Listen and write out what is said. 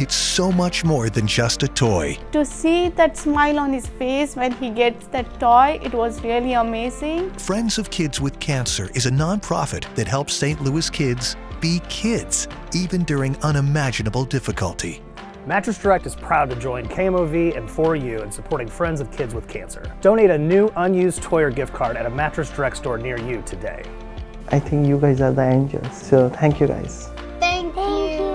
it's so much more than just a toy. To see that smile on his face when he gets that toy, it was really amazing. Friends of Kids with Cancer is a nonprofit that helps St. Louis kids be kids, even during unimaginable difficulty. Mattress Direct is proud to join KMOV and 4YOU in supporting Friends of Kids with Cancer. Donate a new unused toy or gift card at a Mattress Direct store near you today. I think you guys are the angels. So thank you guys. Thank you.